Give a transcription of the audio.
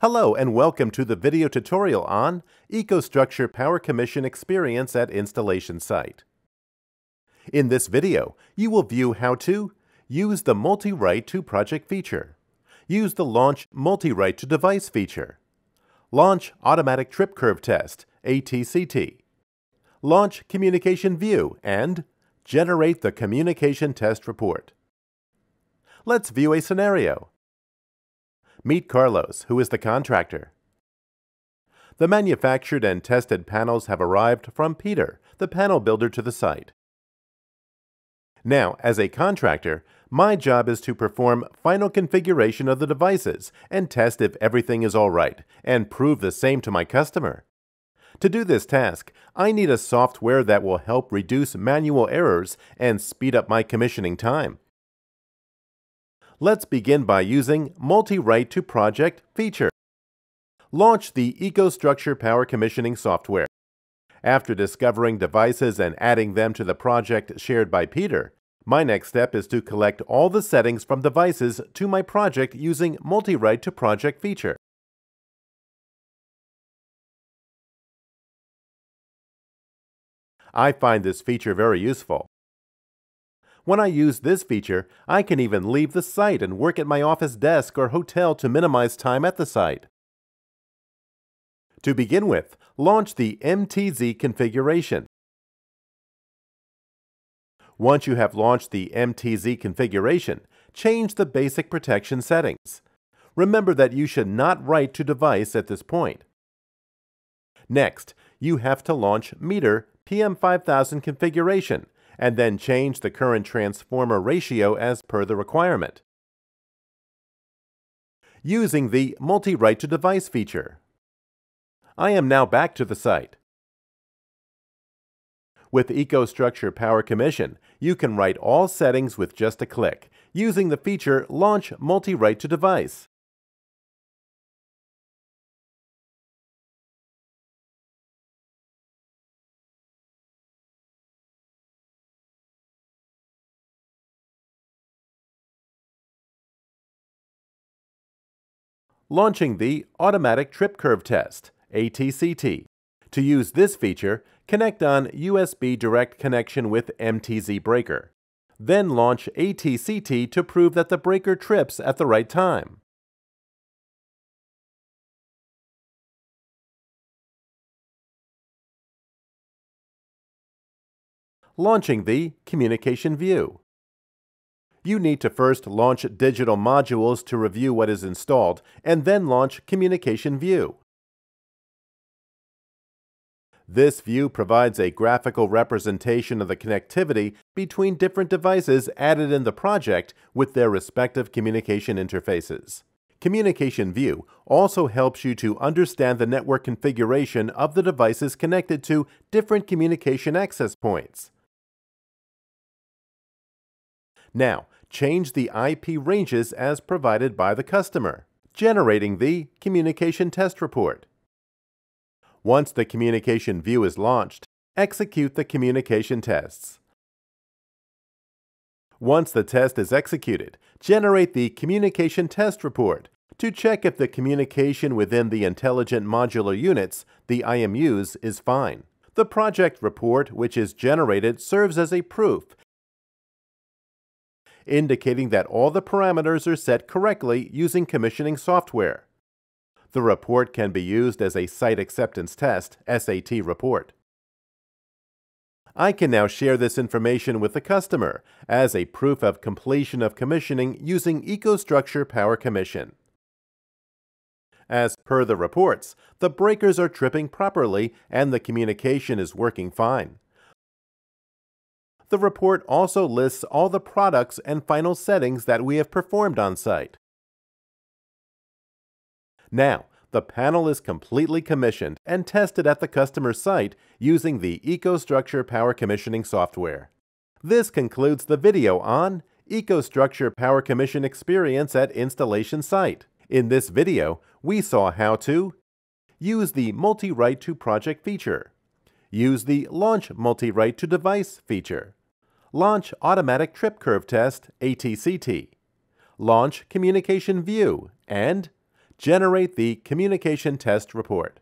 Hello and welcome to the video tutorial on EcoStruxure Power Commission Experience at Installation Site. In this video, you will view how to use the Multi-Write to Project feature, use the Launch Multi-Write to Device feature, launch Automatic Trip Curve Test, ATCT, launch Communication View, and generate the Communication Test Report. Let's view a scenario. Meet Carlos, who is the contractor. The manufactured and tested panels have arrived from Peter, the panel builder to the site. Now, as a contractor, my job is to perform final configuration of the devices and test if everything is all right, and prove the same to my customer. To do this task, I need a software that will help reduce manual errors and speed up my commissioning time. Let's begin by using Multi-Write to Project feature. Launch the EcoStruxure Power Commissioning software. After discovering devices and adding them to the project shared by Peter, my next step is to collect all the settings from devices to my project using Multi-Write to Project feature. I find this feature very useful. When I use this feature, I can even leave the site and work at my office desk or hotel to minimize time at the site. To begin with, launch the MTZ configuration. Once you have launched the MTZ configuration, change the basic protection settings. Remember that you should not write to device at this point. Next, you have to launch Meter PM5000 configuration and then change the current transformer ratio as per the requirement. Using the Multi-Write to Device feature. I am now back to the site. With EcoStruxure Power Commission, you can write all settings with just a click, using the feature Launch Multi-Write to Device. Launching the Automatic Trip Curve Test, ATCT. To use this feature, connect on USB direct connection with MTZ breaker. Then launch ATCT to prove that the breaker trips at the right time. Launching the Communication View you need to first launch digital modules to review what is installed, and then launch Communication View. This view provides a graphical representation of the connectivity between different devices added in the project with their respective communication interfaces. Communication View also helps you to understand the network configuration of the devices connected to different communication access points. Now, change the IP ranges as provided by the customer, generating the Communication Test Report. Once the Communication View is launched, execute the communication tests. Once the test is executed, generate the Communication Test Report to check if the communication within the Intelligent Modular Units, the IMUs, is fine. The project report, which is generated, serves as a proof indicating that all the parameters are set correctly using commissioning software. The report can be used as a Site Acceptance Test SAT report. I can now share this information with the customer as a proof of completion of commissioning using EcoStruxure Power Commission. As per the reports, the breakers are tripping properly and the communication is working fine. The report also lists all the products and final settings that we have performed on site. Now, the panel is completely commissioned and tested at the customer site using the EcoStruxure Power Commissioning software. This concludes the video on EcoStruxure Power Commission Experience at Installation Site. In this video, we saw how to use the Multi-Write to Project feature, use the Launch Multi-Write to Device feature, Launch Automatic Trip Curve Test, ATCT. Launch Communication View, and Generate the Communication Test Report.